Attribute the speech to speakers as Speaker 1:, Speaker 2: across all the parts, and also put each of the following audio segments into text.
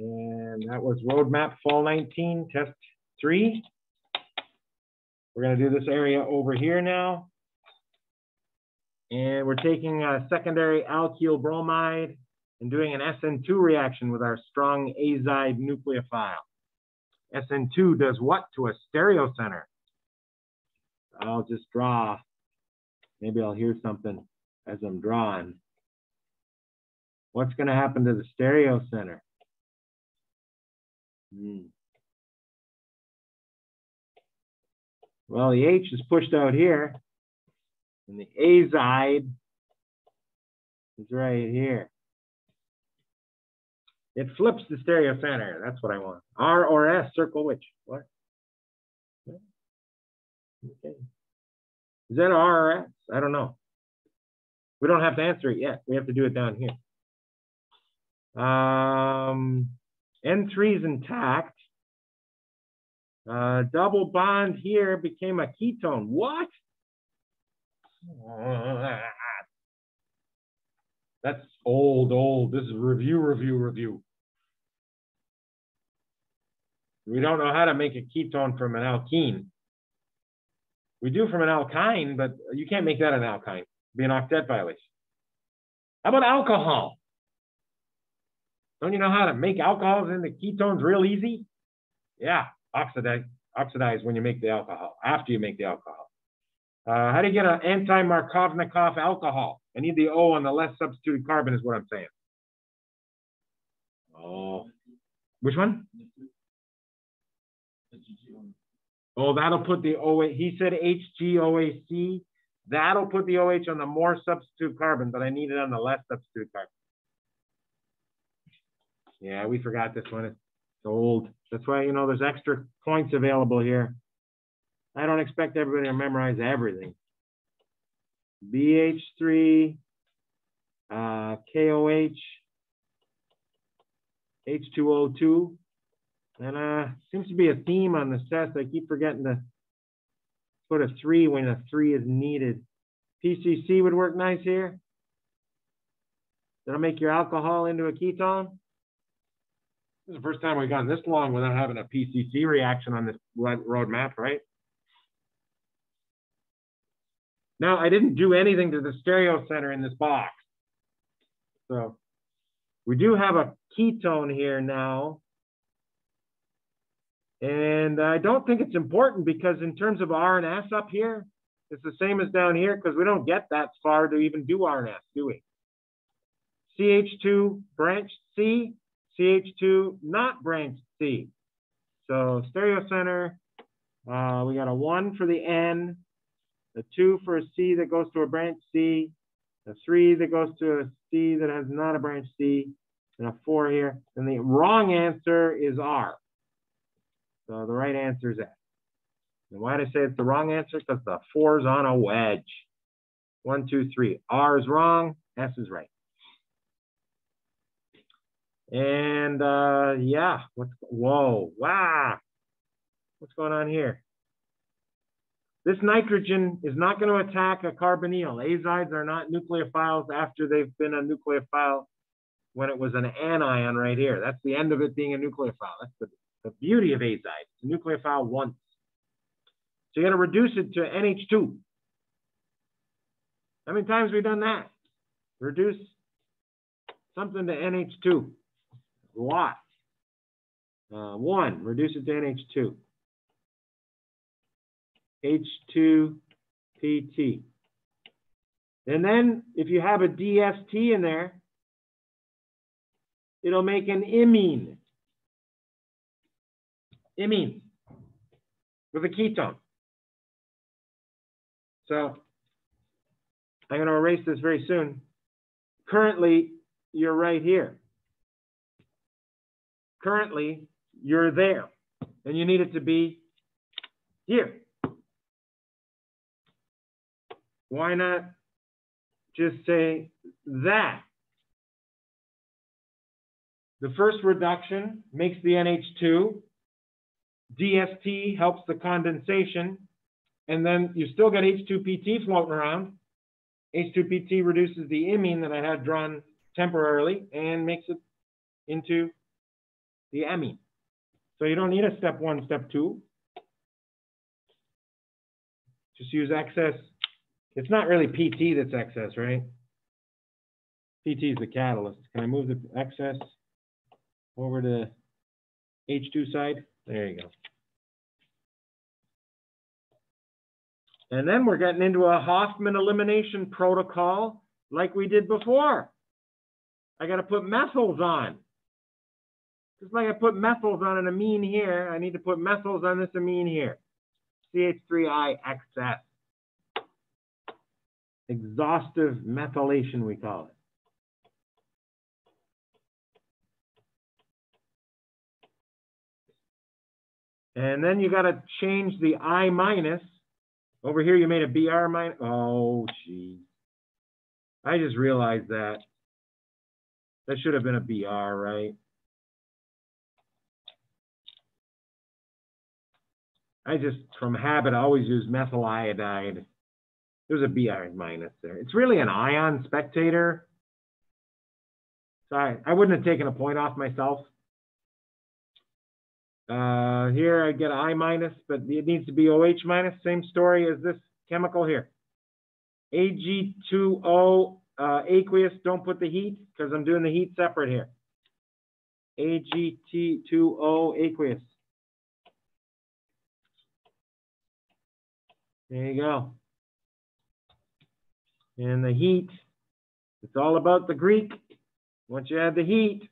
Speaker 1: And that was roadmap fall 19, test three. We're gonna do this area over here now. And we're taking a secondary alkyl bromide and doing an SN2 reaction with our strong azide nucleophile. SN2 does what to a stereocenter? I'll just draw. Maybe I'll hear something as I'm drawing. What's going to happen to the stereocenter? Hmm. Well, the H is pushed out here, and the azide is right here. It flips the stereo center. That's what I want. R or S, circle which? What? Okay. Is that R or S? I don't know. We don't have to answer it yet. We have to do it down here. Um, N3 is intact. Uh, double bond here became a ketone. What? That's old, old. This is review, review, review. We don't know how to make a ketone from an alkene. We do from an alkyne, but you can't make that an alkyne. It'd be an octet violation. How about alcohol? Don't you know how to make alcohols into ketones real easy? Yeah, oxidize, oxidize when you make the alcohol, after you make the alcohol. Uh, how do you get an anti-Markovnikov alcohol? I need the O on the less substituted carbon is what I'm saying. Oh, which one? Oh, that'll put the OH, he said HGOAC. That'll put the OH on the more substitute carbon, but I need it on the less substitute carbon. Yeah, we forgot this one. It's old. That's why, you know, there's extra points available here. I don't expect everybody to memorize everything. BH3, uh, KOH, H2O2. And uh, seems to be a theme on this test. I keep forgetting to put a three when a three is needed. PCC would work nice here. That'll make your alcohol into a ketone. This is the first time we've gone this long without having a PCC reaction on this road map, right? Now, I didn't do anything to the stereo center in this box. So we do have a ketone here now. And I don't think it's important because in terms of R and S up here, it's the same as down here because we don't get that far to even do R and S, do we? CH2 branch C, CH2 not branch C. So stereocenter, uh, we got a one for the N, a two for a C that goes to a branch C, a three that goes to a C that has not a branch C, and a four here. And the wrong answer is R. So the right answer is S. And why did I say it's the wrong answer? Because the four is on a wedge. One, two, three. R is wrong, S is right. And uh, yeah, what's, whoa, wow. What's going on here? This nitrogen is not going to attack a carbonyl. Azides are not nucleophiles after they've been a nucleophile when it was an anion right here. That's the end of it being a nucleophile. That's the, the beauty of azides. It's a nucleophile once. So you got to reduce it to NH2. How many times have we done that? Reduce something to NH2. Lot. Uh, one, reduce it to NH2. H2PT. And then if you have a DST in there, it'll make an imine. Imine with a ketone. So I'm going to erase this very soon. Currently, you're right here. Currently, you're there, and you need it to be here. Why not just say that? The first reduction makes the NH2. DST helps the condensation. And then you still got H2PT floating around. H2PT reduces the imine that I had drawn temporarily and makes it into the amine. So you don't need a step one, step two. Just use excess. It's not really PT that's excess, right? PT is the catalyst. Can I move the excess over to H2 side? There you go. And then we're getting into a Hofmann elimination protocol like we did before. I got to put methyls on. Just like I put methyls on an amine here, I need to put methyls on this amine here. CH3I excess. Exhaustive methylation, we call it. And then you got to change the I minus. Over here, you made a BR minus. Oh, geez. I just realized that. That should have been a BR, right? I just, from habit, I always use methyl iodide. There's a BR minus there. It's really an ion spectator. Sorry, I wouldn't have taken a point off myself. Uh, here I get I minus, but it needs to be OH minus. Same story as this chemical here. Ag2O uh, aqueous, don't put the heat because I'm doing the heat separate here. Ag2O aqueous. There you go. And the heat, it's all about the Greek. Once you add the heat,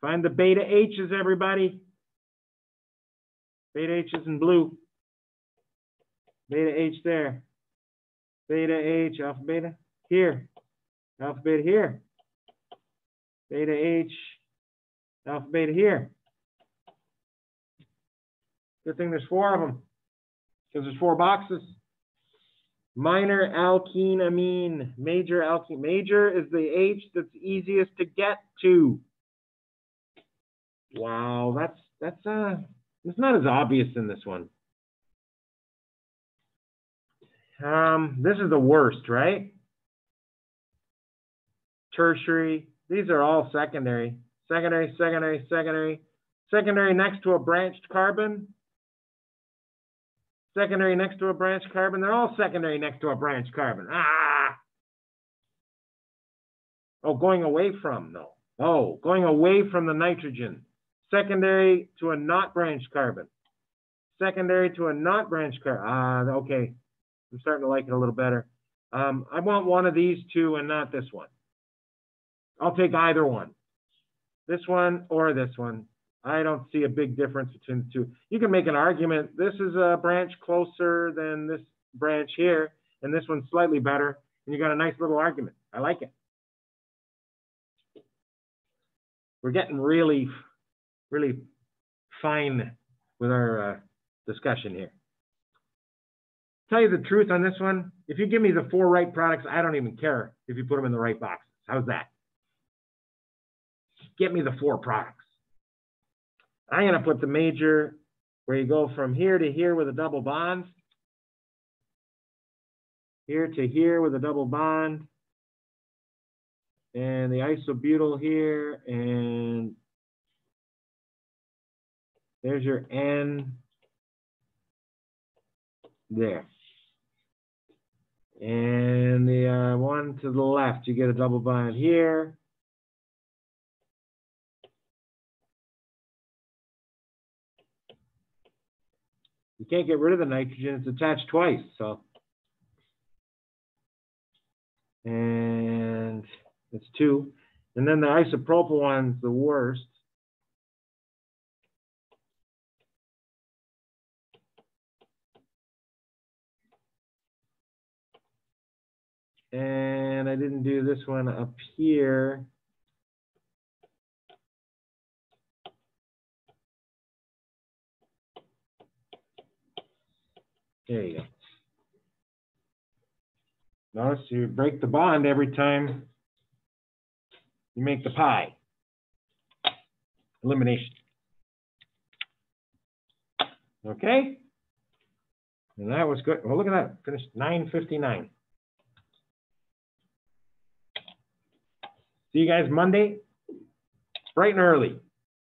Speaker 1: find the beta H's, everybody. Beta H is in blue. Beta H there. Beta H, alpha beta here. Alpha beta here. Beta H, alpha beta here. Good thing there's four of them because there's four boxes. Minor alkene amine, major alkene. Major is the H that's easiest to get to. Wow, that's that's uh it's not as obvious in this one. Um, this is the worst, right? Tertiary. These are all secondary. Secondary, secondary, secondary. Secondary next to a branched carbon. Secondary next to a branch carbon. They're all secondary next to a branch carbon. Ah! Oh, going away from, no. Oh, going away from the nitrogen. Secondary to a not branched carbon. Secondary to a not branched carbon. Ah, okay. I'm starting to like it a little better. Um, I want one of these two and not this one. I'll take either one. This one or this one. I don't see a big difference between the two. You can make an argument. This is a branch closer than this branch here, and this one's slightly better. And you got a nice little argument. I like it. We're getting really, really fine with our uh, discussion here. Tell you the truth on this one, if you give me the four right products, I don't even care if you put them in the right boxes. How's that? Get me the four products. I'm going to put the major where you go from here to here with a double bond. Here to here with a double bond. And the isobutyl here. And there's your N there. And the uh, one to the left, you get a double bond here. You can't get rid of the nitrogen, it's attached twice, so. And it's two. And then the isopropyl one's the worst. And I didn't do this one up here. There you go. Notice you break the bond every time you make the pi. Elimination. Okay? And that was good. Well, look at that. Finished 959. See you guys Monday. Bright and early.